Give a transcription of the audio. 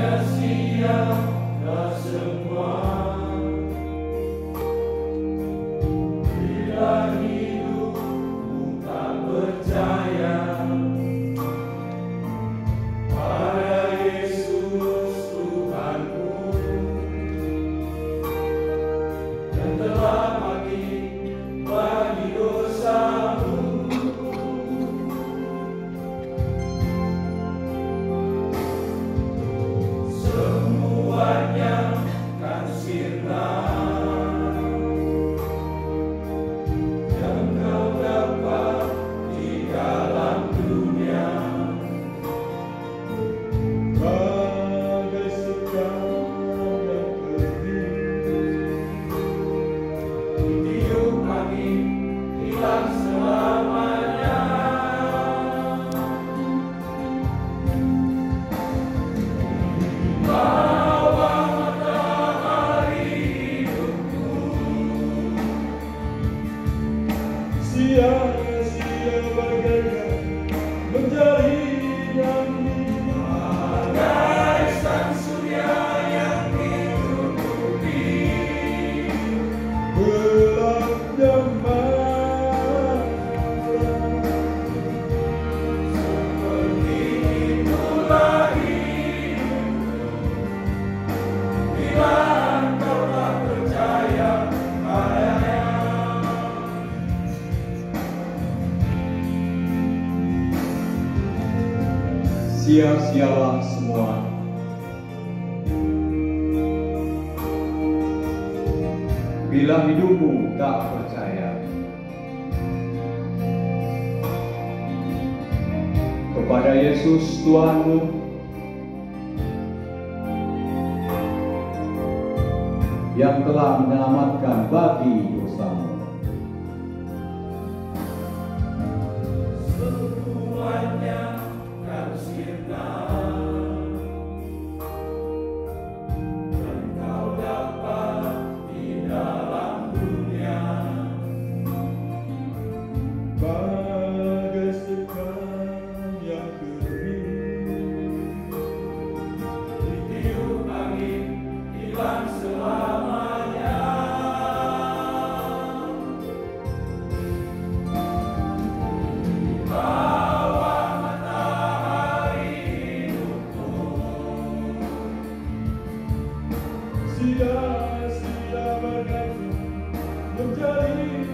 Ecclesia, the sia-sialah semua. Bila hidupmu tak percaya kepada Yesus Tuhanmu, yang telah menyelamatkan bagi dosamu. Sila, sila menjadi